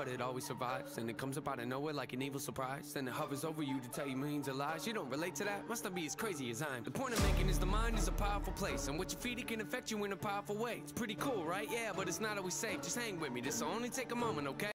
but it always survives. And it comes up out of nowhere like an evil surprise. Then it hovers over you to tell you millions of lies. You don't relate to that? Must not be as crazy as I'm. The point I'm making is the mind is a powerful place. And what you feed it can affect you in a powerful way. It's pretty cool, right? Yeah, but it's not always safe. Just hang with me. This'll only take a moment, okay?